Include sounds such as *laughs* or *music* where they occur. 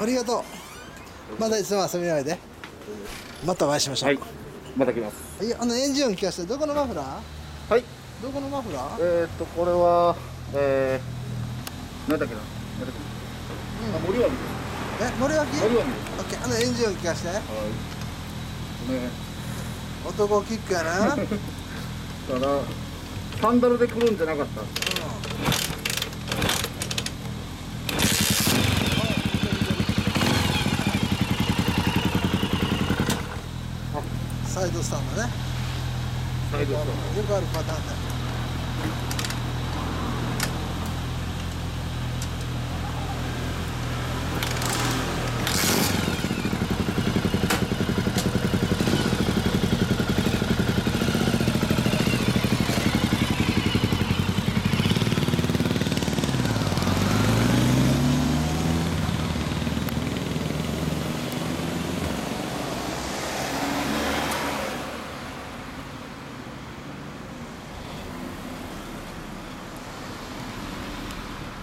ありがとう。またいつも遊びないで。またお会いしましょう。はい。また来ます。い、あのエンジン音聞かせてどこのマフラー？はい。どこのマフラー？えー、っとこれはえー、なんだっけな。なん。だっけな、あ森脇です。え森脇？森脇です。オッケー。あのエンジン音聞かせて。はい。ごめん男キックやな。う *laughs* んただサンダルで来るんじゃなかったサイドスタンドね。よくあるパターンだ